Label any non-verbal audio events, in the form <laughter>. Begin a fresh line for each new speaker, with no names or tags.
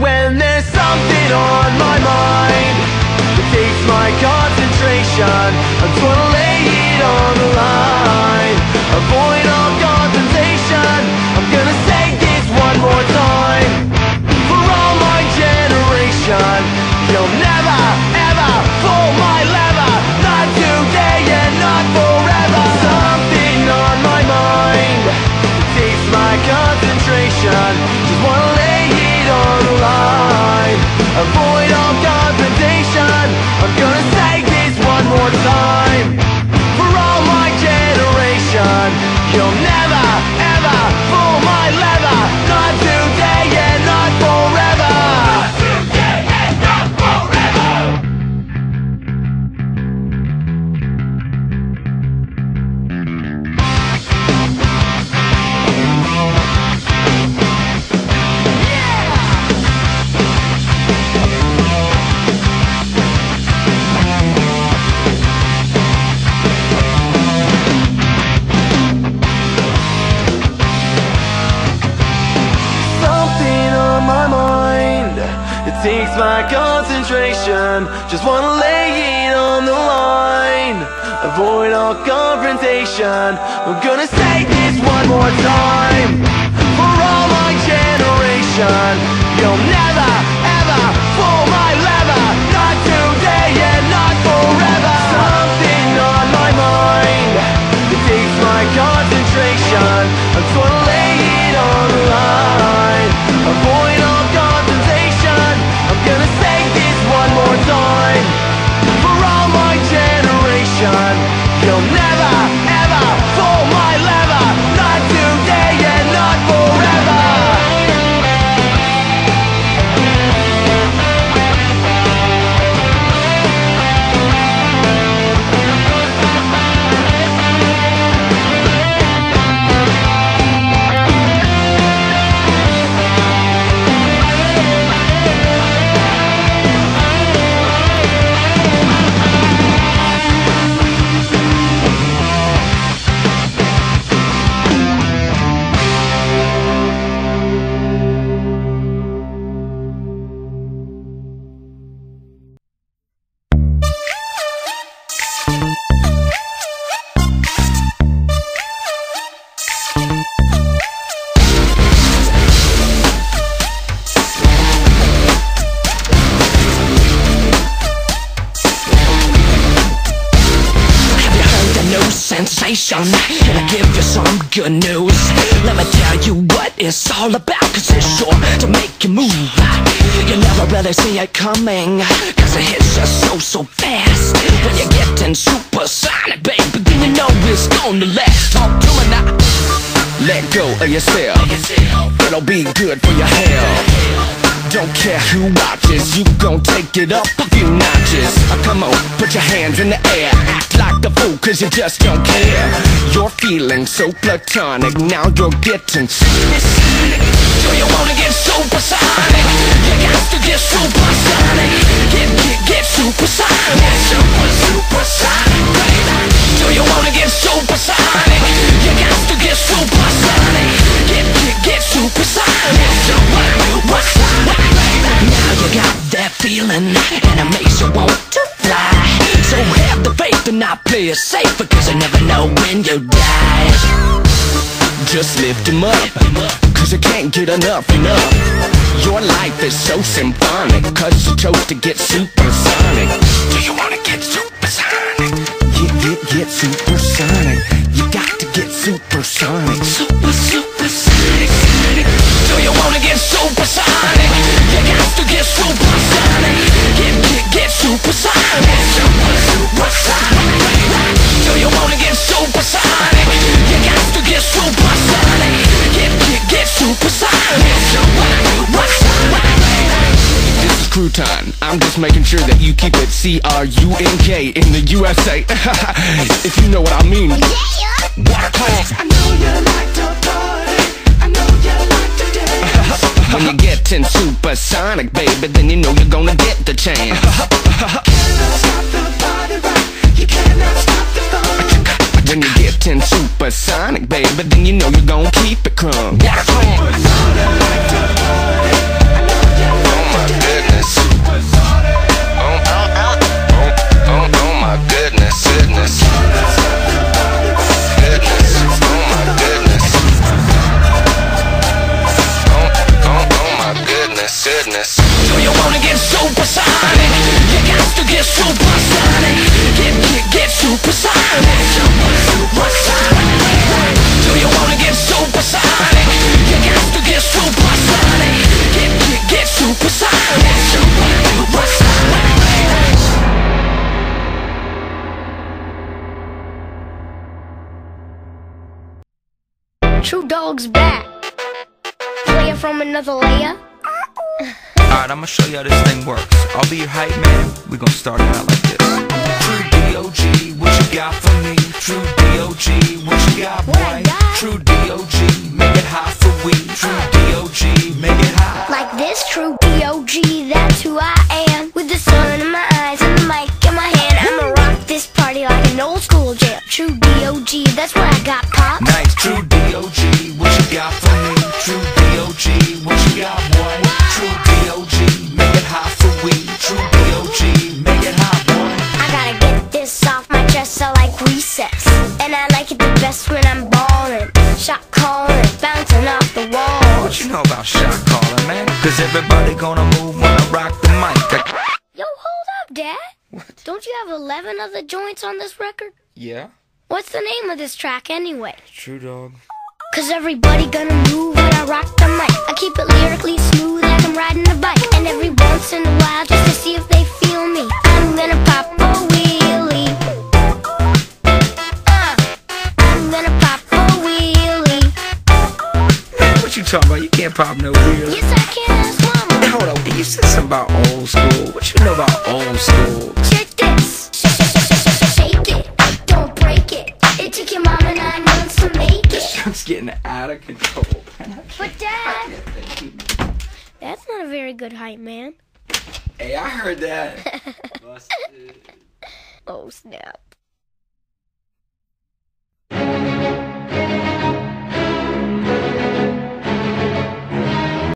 when there's something on my mind that takes my concentration, I'm it on the line. Avoid takes my concentration. Just wanna lay it on the line. Avoid all confrontation. I'm gonna say this one more time. For all my generation You'll never,
Have you sensation? Can I give you some good news? Let me tell you what it's all about Cause it's sure to make you move. You never really see it coming Cause it hits you so, so fast. When you're getting supersonic, baby Then you know it's gonna last. Talk to me now. Let go of yourself. It'll be good for your health don't care who watches, you gon' take it up a few notches. Uh, come on, put your hands in the air. Act like a fool, cause you just don't care. You're feeling so platonic, now you're getting supersonic. Do you wanna get supersonic? You got to get supersonic. Get, get, get supersonic. Get super, supersonic, baby. Do you wanna get supersonic? You got to get supersonic. Get, get, get supersonic. Get super, supersonic, not play it safe, because you never know when you die. just lift him up. Cause you can't get enough, enough. Your life is so symphonic, cause you chose to get supersonic. Do you wanna get supersonic? Get, get, get supersonic. You got to get supersonic. Super, supersonic. Do you wanna get supersonic? You got to get supersonic. Get, get, get I'm just making sure that you keep it C-R-U-N-K in the USA. <laughs> if you know what I mean. Water talk.
I know you like to party. I know you like to dance. <laughs>
When you get in supersonic, baby, then you know you're gonna get the chance.
Cannot stop the party rock. You cannot stop the fun.
When you get in supersonic, baby, then you know you're gonna keep it crunk.
Dog's back. Player from another layer.
Alright, I'm gonna show you how this thing works. I'll be your hype man. We're gonna start it out like this. True D.O.G., what you got for me? True D.O.G., what you got, boy?
got?
True D.O.G., make it hot for we. True D.O.G., make it hot.
Like this true D.O.G. That's
everybody gonna move when I rock the mic. I-
Yo, hold up, Dad. What? Don't you have 11 other joints on this record?
Yeah,
What's the name of this track anyway?
true dog.
Cause everybody gonna move when I rock the mic. I keep it lyrically smooth like I'm riding a bike. And every once in a while, just to see if they feel me, I'm gonna pop a wheelie.
Talking about? You can't pop no wheels.
Yes, I can, ask mama.
Hold up, you said something about old school. What you know about old school?
Check this. Sh- sh- sh- sh- sh- Shake it, don't break it. It took your mama nine months to make it. <laughs>
It's getting out of control.
But dad, that's not a very good hype, man.
Hey, I heard that. <laughs>
Oh snap.